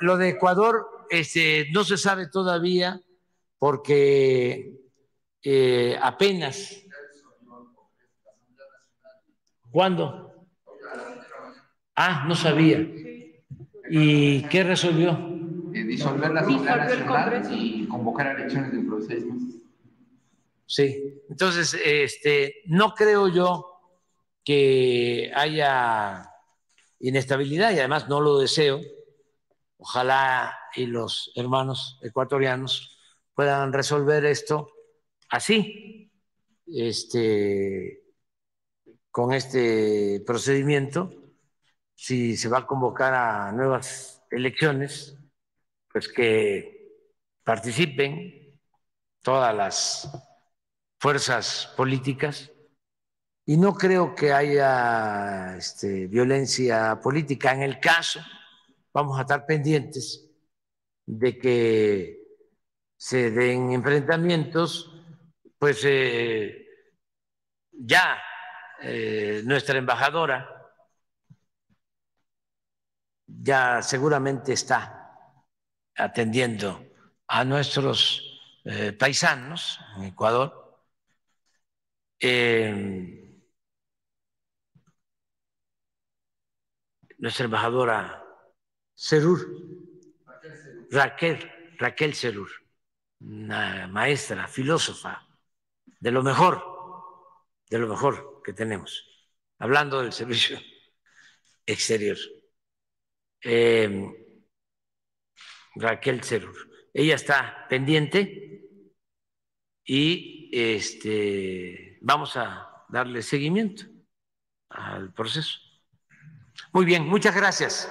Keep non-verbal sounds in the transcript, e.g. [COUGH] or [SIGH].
lo de Ecuador este, no se sabe todavía porque eh, apenas. ¿Cuándo? Ah, no sabía. ¿Y qué resolvió? Eh, disolver la Asamblea Nacional y convocar elecciones dentro de seis meses. Sí, entonces, este, no creo yo que haya inestabilidad y además no lo deseo. Ojalá y los hermanos ecuatorianos puedan resolver esto así, este, con este procedimiento. Si se va a convocar a nuevas elecciones, pues que participen todas las fuerzas políticas y no creo que haya este, violencia política. En el caso, vamos a estar pendientes de que se den enfrentamientos, pues eh, ya eh, nuestra embajadora ya seguramente está atendiendo a nuestros eh, paisanos en Ecuador. nuestra embajadora Cerur, Raquel, Raquel Cerur, una maestra, filósofa, de lo mejor, de lo mejor que tenemos, hablando del servicio [LAUGHS] exterior. Em, Raquel Cerur. Ella está pendiente y este, vamos a darle seguimiento al proceso. Muy bien, muchas gracias.